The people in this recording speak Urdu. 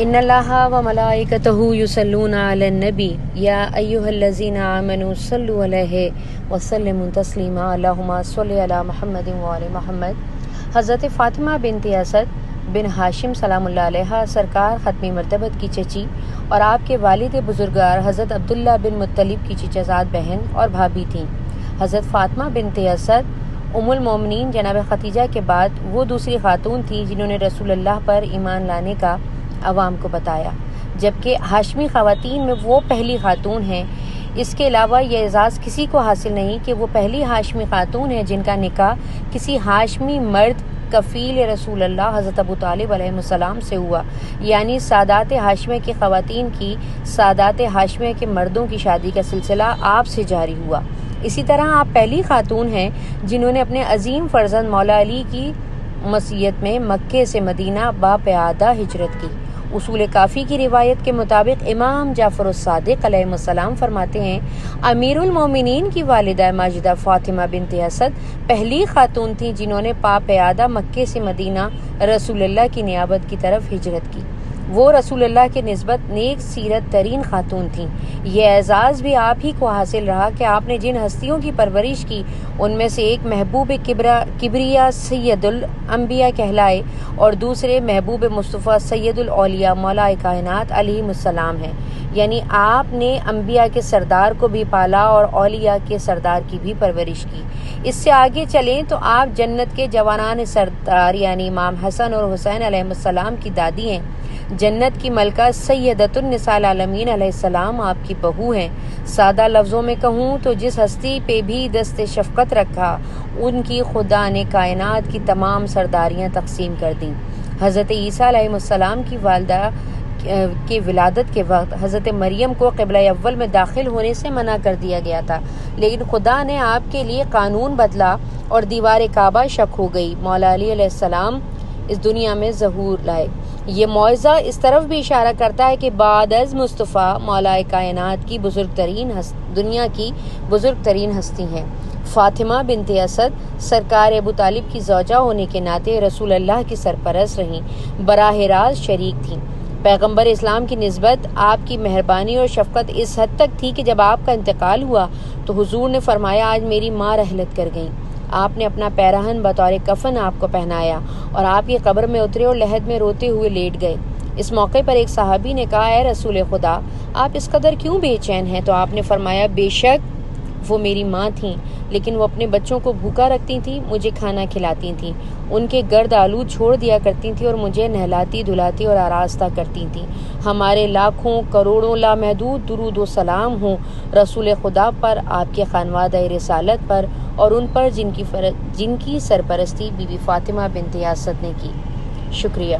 ان اللہ و ملائکتہ یصلون علی النبی یا ایہا الذین آمنوا صلوا علیہ وسلموا تسلیما اللہم صلی علی محمد و علی محمد۔ حضرت فاطمہ بنت اسد بن ہاشم سلام اللہ علیہ سرکار ختمی مرتبت کی چچی اور آپ کے والد بزرگار حضرت عبداللہ بن مطلب کی چچزاد بہن اور بھابی تھیں۔ حضرت فاطمہ بنت اسد ام المومنین جناب ختیجہ کے بعد وہ دوسری خاتون تھی جنہوں نے رسول اللہ پر ایمان لانے کا عوام کو بتایا، جبکہ ہاشمی خواتین میں وہ پہلی خاتون ہیں۔ اس کے علاوہ یہ اعزاز کسی کو حاصل نہیں کہ وہ پہلی ہاشمی خاتون ہیں جن کا نکاح کسی ہاشمی مرد، کفیل رسول اللہ حضرت ابو طالب علیہ السلام سے ہوا۔ یعنی سادات ہاشمے کی خواتین کی، سادات ہاشمے کے مردوں کی شادی کا سلسلہ آپ سے جاری ہوا۔ اسی طرح آپ پہلی خاتون ہیں جنہوں نے اپنے عظیم فرزند مولا علی کی مسیت میں مکے سے مدینہ با پیادہ ہجرت کی۔ اصول کافی کی روایت کے مطابق امام جعفر الصادق علیہ السلام فرماتے ہیں، امیر المومنین کی والدہ ماجدہ فاطمہ بنت حسد پہلی خاتون تھیں جنہوں نے پا پیادہ مکے سے مدینہ رسول اللہ کی نیابت کی طرف ہجرت کی۔ وہ رسول اللہ کے نسبت نیک سیرت ترین خاتون تھیں۔ یہ اعزاز بھی آپ ہی کو حاصل رہا کہ آپ نے جن ہستیوں کی پرورش کی، ان میں سے ایک محبوب کبریا سید الانبیاء کہلائے اور دوسرے محبوب مصطفیٰ سید الاولیاء مولا کائنات علیہ السلام ہیں۔ یعنی آپ نے انبیاء کے سردار کو بھی پالا اور اولیاء کے سردار کی بھی پرورش کی۔ اس سے آگے چلیں تو آپ جنت کے جوانان سردار یعنی امام حسن اور حسین علیہ السلام کی دادی ہیں۔ جنت کی ملکہ سیدت النساء العالمین علیہ السلام آپ کی بہو ہیں۔ سادہ لفظوں میں کہوں تو جس ہستی پہ بھی دست شفقت رکھا، ان کی خدا نے کائنات کی تمام سرداریاں تقسیم کر دیں۔ حضرت عیسیٰ علیہ السلام کی والدہ کے ولادت کے وقت حضرت مریم کو قبلہ اول میں داخل ہونے سے منع کر دیا گیا تھا۔ لیکن خدا نے آپ کے لیے قانون بدلا اور دیوار کعبہ شک ہو گئی۔ مولا علی علیہ السلام اس دنیا میں ظہور لائے۔ یہ معاوضہ اس طرف بھی اشارہ کرتا ہے کہ بعد از مصطفیٰ مولا کائنات کی بزرگ ترین دنیا کی بزرگ ترین ہستی ہیں۔ فاطمہ بنت اسد سرکار ابو طالب کی زوجہ ہونے کے ناطے رسول اللہ کی سرپرست رہیں۔ براہ راست شریک تھیں۔ پیغمبر اسلام کی نسبت آپ کی مہربانی اور شفقت اس حد تک تھی کہ جب آپ کا انتقال ہوا تو حضور نے فرمایا، آج میری ماں رحلت کر گئیں۔ آپ نے اپنا پیرہن بطور کفن آپ کو پہنایا اور آپ یہ قبر میں اترے اور لہد میں روتے ہوئے لیٹ گئے۔ اس موقع پر ایک صحابی نے کہا، اے رسول خدا، آپ اس قدر کیوں بے چین ہیں؟ تو آپ نے فرمایا، بے شک وہ میری ماں تھیں، لیکن وہ اپنے بچوں کو بھوکا رکھتی تھیں، مجھے کھانا کھلاتی تھیں۔ ان کے گرد آلو چھوڑ دیا کرتی تھیں اور مجھے نہلاتی، دھلاتی اور آراستہ کرتی تھیں۔ ہمارے لاکھوں، کروڑوں لامحدود درود و سلام ہوں رسول خدا پر، آپ کے خانوادہ رسالت پر اور ان پر جن کی جن کی سرپرستی بی بی فاطمہ بنت یاسد نے کی۔ شکریہ۔